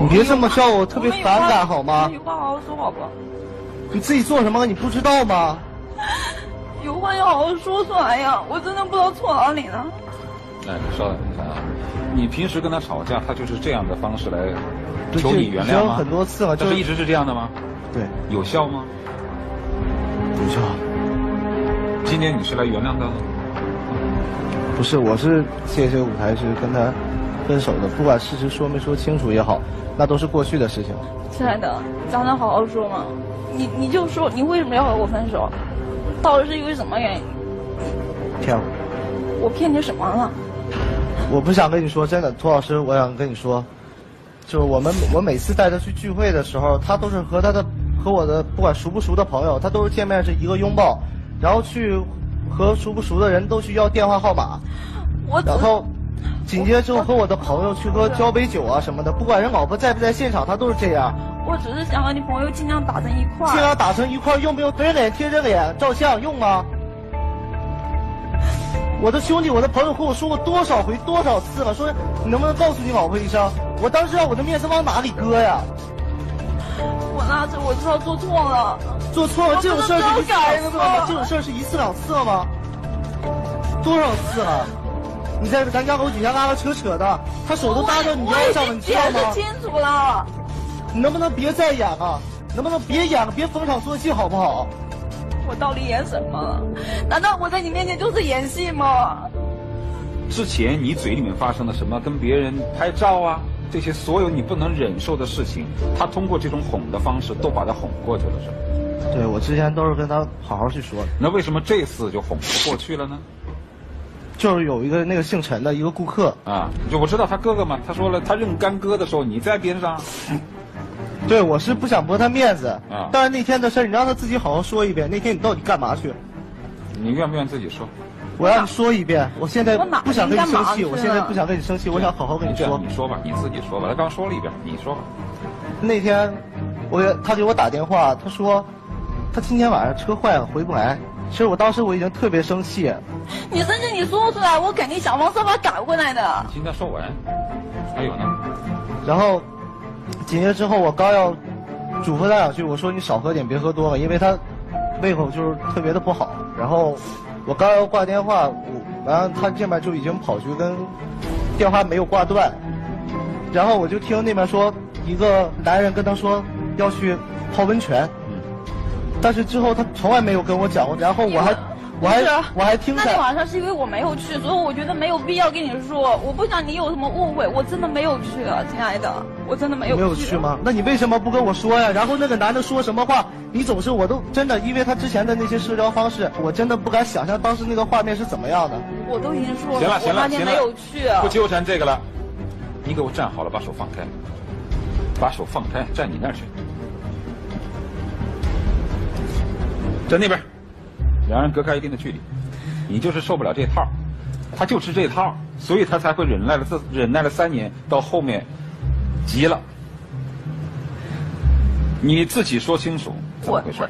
你别这么叫我，特别反感好吗？有话好好说好不？你自己做什么你不知道吗？有话要好好说出来呀！我真的不知道错哪里了。哎，稍等一下啊，你平时跟他吵架，他就是这样的方式来求你原谅吗？很多次了，就是一直是这样的吗？对。有效吗？有效。今天你是来原谅他的？不是，我是借这个舞台是跟他分手的，不管事实说没说清楚也好，那都是过去的事情。亲爱的，咱能好好说吗？你你就说你为什么要和我分手？到底是因为什么原因？骗我。我骗你什么了？我不想跟你说，真的，涂老师，我想跟你说，就是我们我每次带他去聚会的时候，他都是和他的和我的不管熟不熟的朋友，他都是见面是一个拥抱，然后去和熟不熟的人都去要电话号码，我然后紧接着之后和我的朋友去喝交杯酒啊什么的，不管人老婆在不在现场，他都是这样。我只是想和你朋友尽量打成一块尽量打成一块用不用怼脸贴着脸照相用吗？我的兄弟，我的朋友和我说过多少回多少次了，说你能不能告诉你老婆一声？我当时让我的面子往哪里搁呀？我那次我知道做错了，做错了这种事儿是一次两次了吗？这种事儿是一次两次了吗？多少次了？你在咱家楼底下拉拉扯扯的，他手都搭到你腰上了，你知道吗？清楚了。你能不能别再演了？能不能别演了？别逢场作戏好不好？我到底演什么？难道我在你面前就是演戏吗？之前你嘴里面发生了什么？跟别人拍照啊，这些所有你不能忍受的事情，他通过这种哄的方式都把他哄过去了，是吧？对，我之前都是跟他好好去说。那为什么这次就哄不过去了呢？就是有一个那个姓陈的一个顾客啊，就我知道他哥哥嘛，他说了他认干哥的时候你在边上。对，我是不想驳他面子啊。但是那天的事你让他自己好好说一遍。那天你到底干嘛去？你愿不愿意自己说？我让你说一遍。我现在不想跟你生气，我现在不想跟你生气，我想好好跟你说。你说吧，你自己说吧。他刚说了一遍，你说吧。那天，我他给我打电话，他说他今天晚上车坏了回不来。其实我当时我已经特别生气。你生气你说出来，我肯定想方设法赶过来的。你听他说完，还有呢。然后。紧接着之后，我刚要嘱咐他两句，我说你少喝点，别喝多了，因为他胃口就是特别的不好。然后我刚要挂电话，我完了他这边就已经跑去跟电话没有挂断，然后我就听那边说一个男人跟他说要去泡温泉，但是之后他从来没有跟我讲过，然后我还。我还我还听。那天晚上是因为我没有去，所以我觉得没有必要跟你说。我不想你有什么误会，我真的没有去，亲爱的，我真的没有。没有去吗？那你为什么不跟我说呀？然后那个男的说什么话，你总是我都真的，因为他之前的那些社交方式，我真的不敢想象当时那个画面是怎么样的。我都已经说了，行了行了行了，没有去。不纠缠这个了，你给我站好了，把手放开，把手放开，站你那儿去，在那边。两人隔开一定的距离，你就是受不了这套，他就吃这套，所以他才会忍耐了这忍耐了三年，到后面急了。你自己说清楚怎么回事。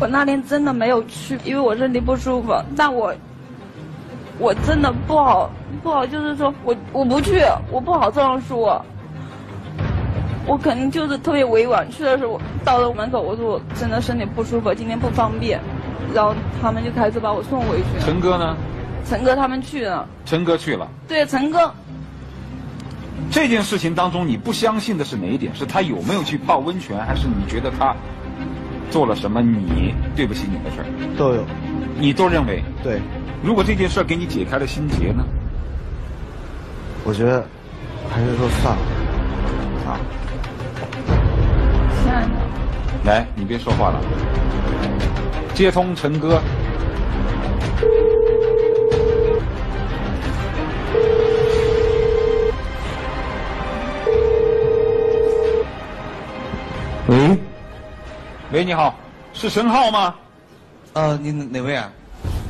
我那天真的没有去，因为我身体不舒服。但我我真的不好不好，就是说我我不去，我不好这样说。我肯定就是特别委婉，去的时候到了门口，我说我真的身体不舒服，今天不方便。然后他们就开始把我送回去。陈哥呢？陈哥他们去了。陈哥去了。对，陈哥。这件事情当中，你不相信的是哪一点？是他有没有去泡温泉，还是你觉得他做了什么你对不起你的事儿？都有。你都认为？对。如果这件事给你解开了心结呢？我觉得还是说算了。好。来，你别说话了。接通陈哥。喂，喂，你好，是陈浩吗？呃，你哪位啊？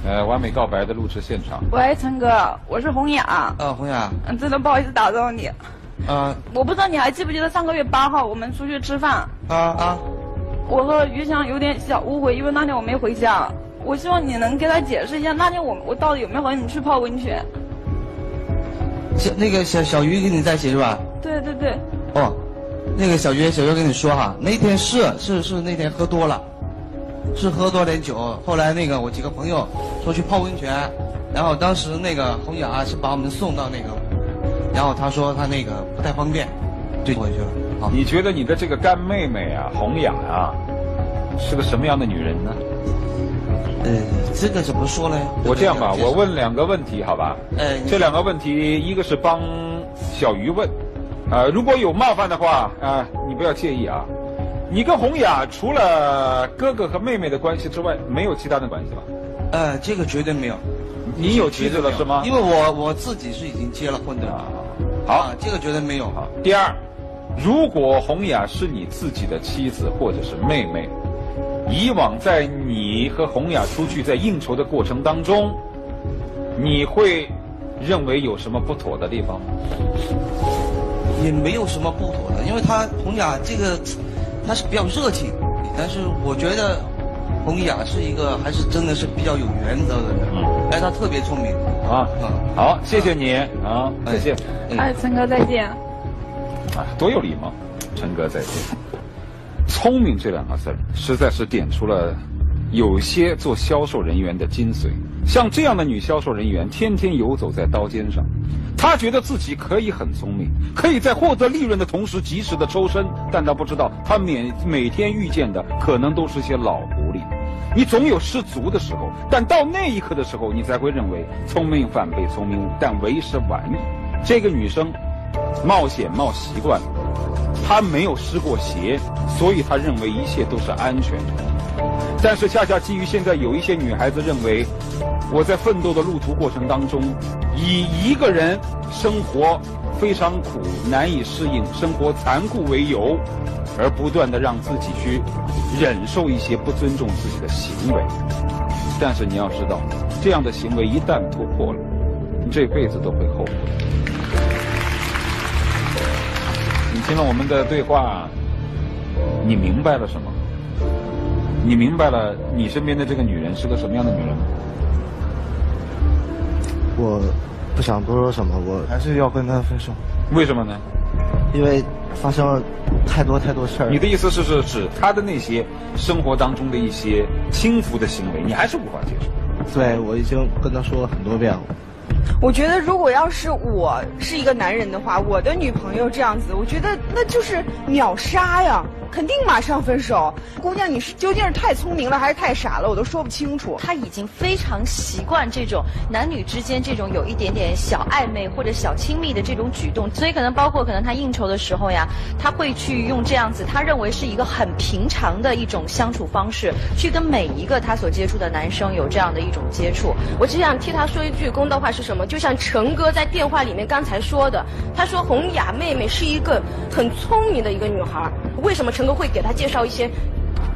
呃，完美告白的录制现场。喂，陈哥，我是红雅。呃，红雅。嗯，真的不好意思打扰你。啊。我不知道你还记不记得上个月八号我们出去吃饭。啊啊。我和于强有点小误会，因为那天我没回家。我希望你能给他解释一下，那天我我到底有没有和你去泡温泉？小那个小小鱼跟你在一起是吧？对对对。哦，那个小鱼，小鱼跟你说哈，那天是是是那天喝多了，是喝多点酒。后来那个我几个朋友说去泡温泉，然后当时那个红雅是把我们送到那个，然后他说他那个不太方便，就回去了。好，你觉得你的这个干妹妹啊，红雅啊，是个什么样的女人呢？呃，这个怎么说呢？我这样吧，我问两个问题，好吧？呃，这两个问题，一个是帮小鱼问，呃，如果有冒犯的话，啊、你不要介意啊。你跟红雅除了哥哥和妹妹的关系之外，没有其他的关系吧？呃，这个绝对没有。你有妻子了是吗？因为我我自己是已经结了婚的。啊，好啊，这个绝对没有。好。第二，如果洪雅是你自己的妻子或者是妹妹，以往在你和洪雅出去在应酬的过程当中，你会认为有什么不妥的地方吗？也没有什么不妥的，因为她洪雅这个，她是比较热情，但是我觉得洪雅是一个还是真的是比较有原则的人，嗯哎，她特别聪明啊，啊，好，谢谢你啊，再见。哎，陈哥再见。啊，多有礼貌，陈哥再见。聪明这两个字，实在是点出了有些做销售人员的精髓。像这样的女销售人员，天天游走在刀尖上，她觉得自己可以很聪明，可以在获得利润的同时及时的抽身，但她不知道，她每每天遇见的可能都是些老狐狸。你总有失足的时候，但到那一刻的时候，你才会认为聪明反被聪明误，但为时晚矣。这个女生冒险冒习惯了，她没有失过鞋，所以她认为一切都是安全的。但是恰恰基于现在有一些女孩子认为，我在奋斗的路途过程当中，以一个人生活非常苦、难以适应、生活残酷为由，而不断的让自己去忍受一些不尊重自己的行为。但是你要知道，这样的行为一旦突破了，你这辈子都会后悔。听了我们的对话，你明白了什么？你明白了你身边的这个女人是个什么样的女人吗？我不想多说什么，我还是要跟她分手，为什么呢？因为发生了太多太多事儿。你的意思是是指她的那些生活当中的一些轻浮的行为，你还是无法接受？对我已经跟她说了很多遍了。我觉得，如果要是我是一个男人的话，我的女朋友这样子，我觉得那就是秒杀呀，肯定马上分手。姑娘，你是究竟是太聪明了还是太傻了？我都说不清楚。他已经非常习惯这种男女之间这种有一点点小暧昧或者小亲密的这种举动，所以可能包括可能他应酬的时候呀，他会去用这样子他认为是一个很平常的一种相处方式，去跟每一个他所接触的男生有这样的一种接触。我只想替他说一句公道话是什么？就像陈哥在电话里面刚才说的，他说洪雅妹妹是一个很聪明的一个女孩，为什么陈哥会给他介绍一些？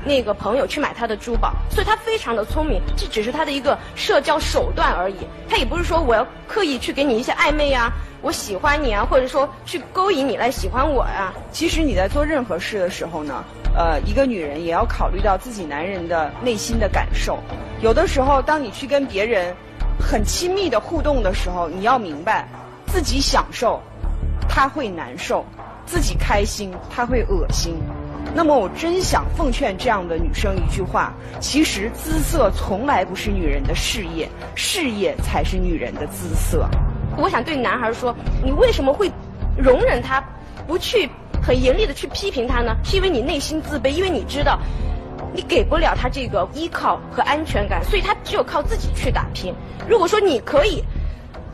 那个朋友去买他的珠宝，所以他非常的聪明，这只是他的一个社交手段而已。他也不是说我要刻意去给你一些暧昧呀、我喜欢你啊，或者说去勾引你来喜欢我呀、其实你在做任何事的时候呢，呃，一个女人也要考虑到自己男人的内心的感受。有的时候，当你去跟别人很亲密的互动的时候，你要明白，自己享受，他会难受；自己开心，他会恶心。那么，我真想奉劝这样的女生一句话：其实姿色从来不是女人的事业，事业才是女人的姿色。我想对男孩说，你为什么会容忍他，不去很严厉的去批评他呢？是因为你内心自卑，因为你知道，你给不了他这个依靠和安全感，所以他只有靠自己去打拼。如果说你可以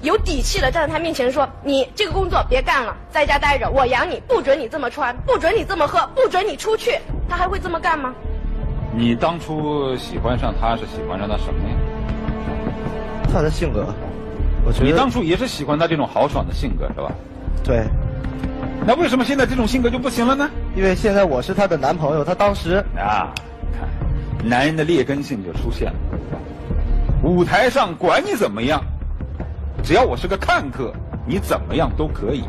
有底气的站在他面前说，你这个工作别干了，在家待着，我养你，不准你这么穿，不准你这么喝，不准你出去，他还会这么干吗？你当初喜欢上他是喜欢上他什么呀？他的性格，我觉得你当初也是喜欢他这种豪爽的性格是吧？对，那为什么现在这种性格就不行了呢？因为现在我是她的男朋友，她当时啊，看，男人的劣根性就出现了。舞台上管你怎么样，只要我是个看客，你怎么样都可以。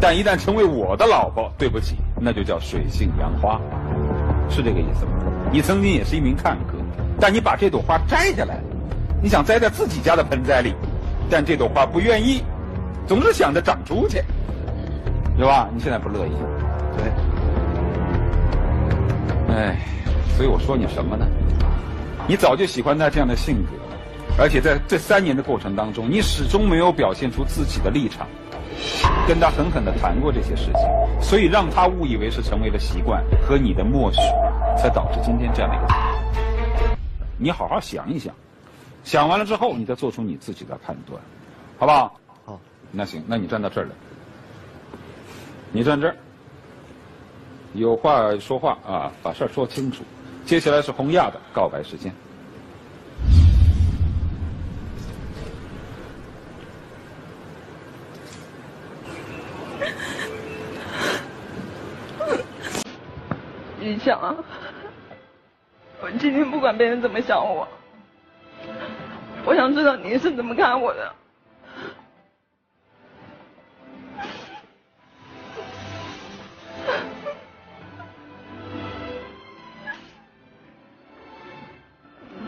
但一旦成为我的老婆，对不起，那就叫水性杨花，是这个意思吗？你曾经也是一名看客，但你把这朵花摘下来，你想栽在自己家的盆栽里，但这朵花不愿意，总是想着长出去，是吧？你现在不乐意，对，哎，所以我说你什么呢？你早就喜欢他这样的性格，而且在这三年的过程当中，你始终没有表现出自己的立场，跟他狠狠的谈过这些事情，所以让他误以为是成为了习惯和你的默许，才导致今天这样的一个结果。你好好想一想，想完了之后，你再做出你自己的判断，好不好？好。那行，那你站到这儿来，你站这儿，有话说话啊，把事儿说清楚。接下来是洪亚的告白时间。想啊，我今天不管别人怎么想我，我想知道你是怎么看我的。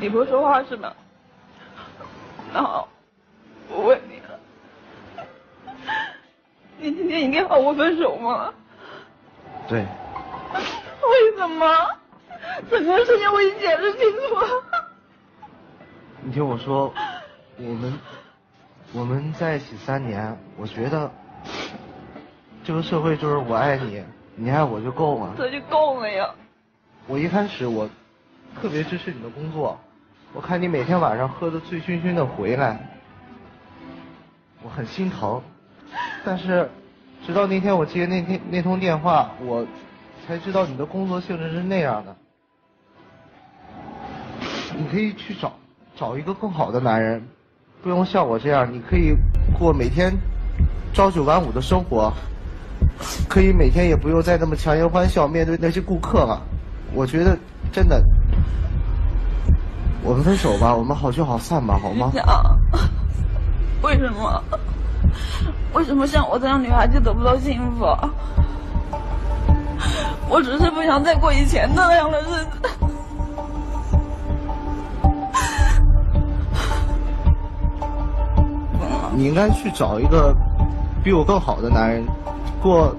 你不说话是吗？那好，我问你了，你今天一定要和我分手吗？对，为什么？整个事情我已经解释清楚了。你听我说，我们我们在一起三年，我觉得这个社会就是我爱你，你爱我就够了。这就够了呀。我一开始我特别支持你的工作，我看你每天晚上喝的醉醺醺的回来，我很心疼。但是直到那天我接那天那通电话，我才知道你的工作性质是那样的。你可以去找找一个更好的男人，不用像我这样，你可以过每天朝九晚五的生活，可以每天也不用再那么强颜欢笑面对那些顾客了。我觉得真的，我们分手吧，我们好聚好散吧，好吗？想，为什么？为什么像我这样女孩就得不到幸福？我只是不想再过以前那样的日子。你应该去找一个比我更好的男人，过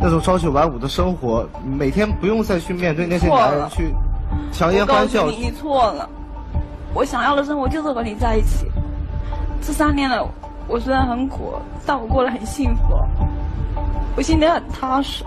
那种朝九晚五的生活，每天不用再去面对那些男人去强颜欢笑。你错了。我想要的生活就是和你在一起。这三年来，我虽然很苦，但我过得很幸福，我心里很踏实。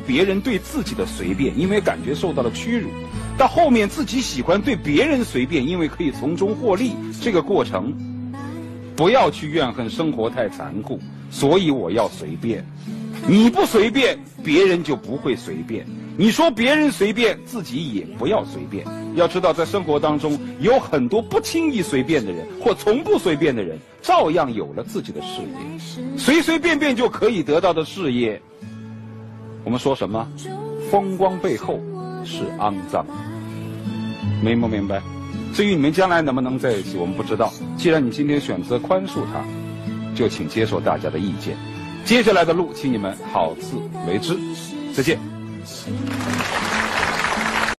别人对自己的随便，因为感觉受到了屈辱；到后面自己喜欢对别人随便，因为可以从中获利。这个过程，不要去怨恨生活太残酷，所以我要随便。你不随便，别人就不会随便。你说别人随便，自己也不要随便。要知道，在生活当中，有很多不轻易随便的人，或从不随便的人，照样有了自己的事业。随随便便就可以得到的事业，我们说什么？风光背后是肮脏。明不明白？至于你们将来能不能在一起，我们不知道。既然你今天选择宽恕他，就请接受大家的意见。接下来的路，请你们好自为之。再见。